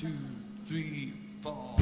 two, three, four.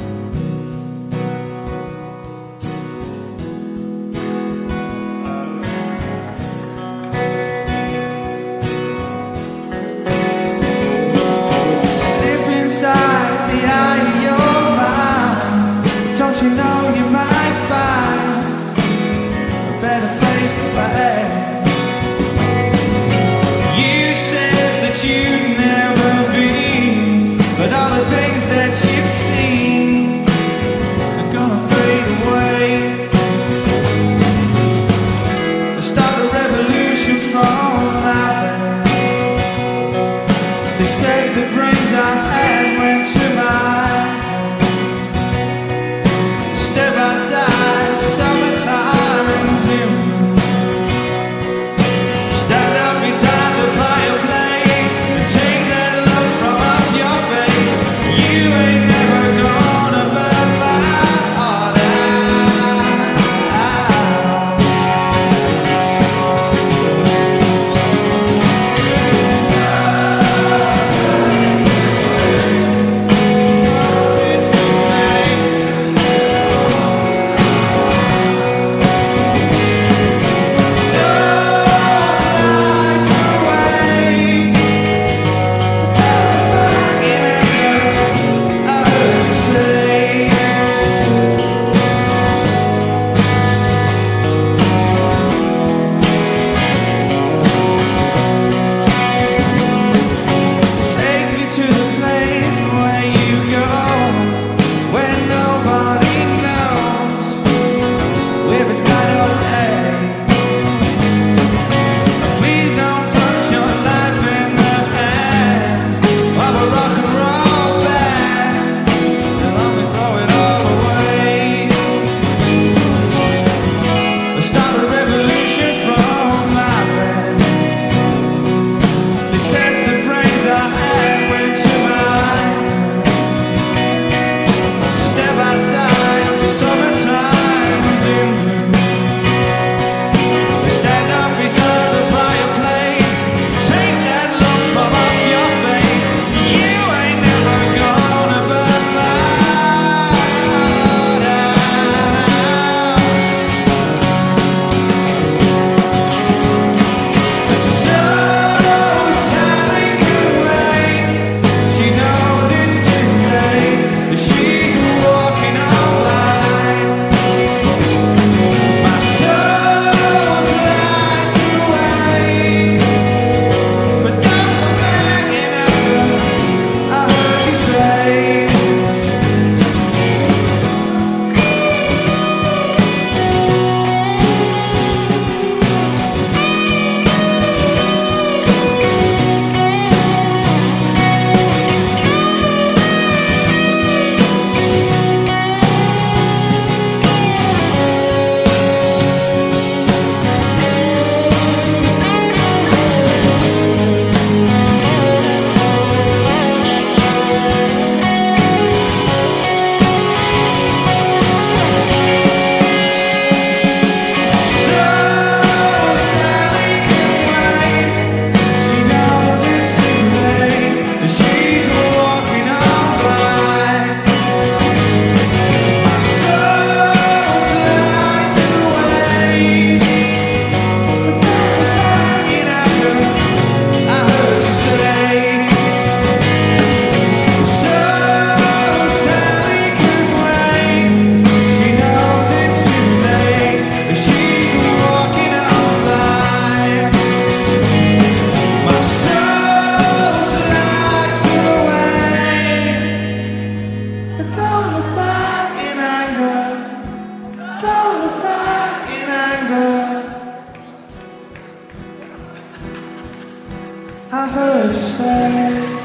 I heard you say.